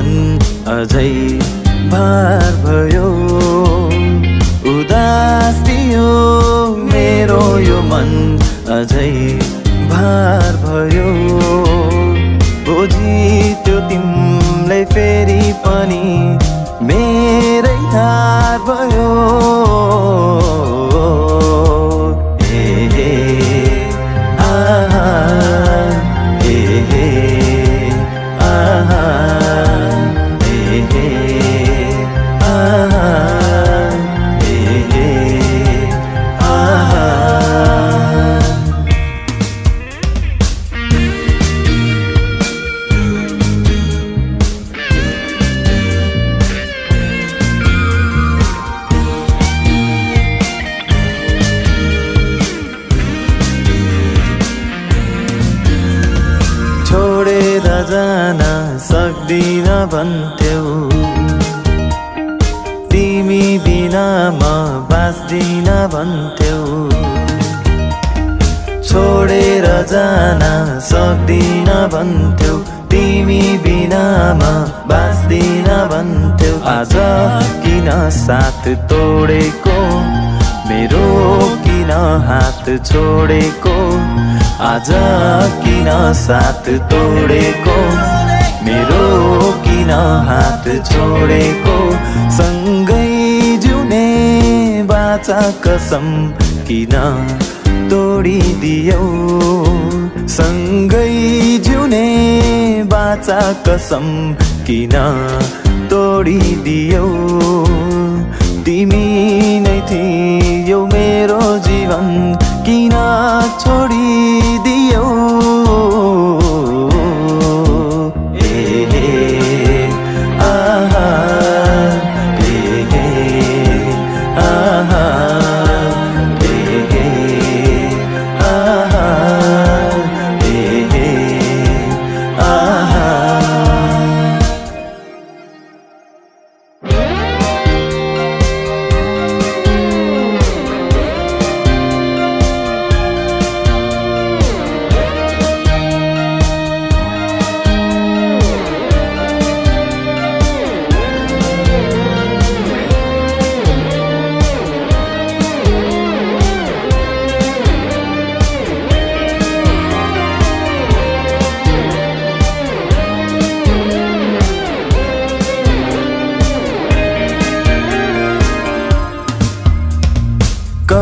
मन अझै भार भयो। उदास थियो मेरो यो मन अझै भार भयो। बोझी त्यो तिमीलाई फेरि पनि जान सक्दिन भन्थ्यौ। तिमी बिना म बाँच्दिन भन्थ्यौ। छोडेर जान सक्दिन भन्थ्यौ। तिमी बिना म बाँच्दिन भन्थ्यौ। आज किन साथ तोडेको? मेरो किन हात छोडेको? आज किन साथ तोडेको? मेरो किन हात छोडेको? सँगै जिउने बाचा कसम किन तोडिदियौ? सँगै जिउने बाचा कसम किन तोडिदियौ? तिमी नै थियौ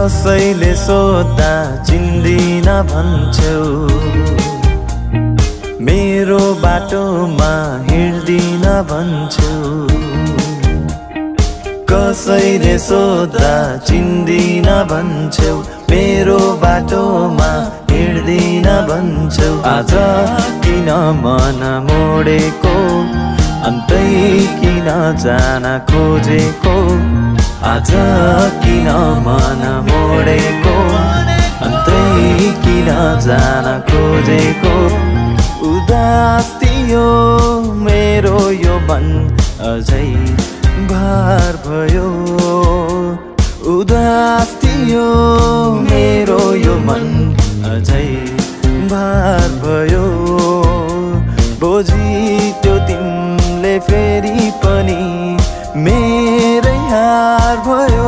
कसैले सोद्धा चिन्दिन भन्छौ। मेरो बाटोमा हिँड्दिन भन्छौ। कसैले सोद्धा चिन्दिन भन्छौ। मेरो बाटोमा हिँड्दिन भन्छौ। आज किन मन मोडेको? अन्तै किन जान खोजेको? आज किन मन मोडेको? अन्तै किन जान खोजेको? उदास थियो मेरो यो मन अझै भार भयो। उदास थियो मेरो यो मन अझै भार भयो। बोझी त्यो तिमीले फेरि पनि मेरै পার ভয়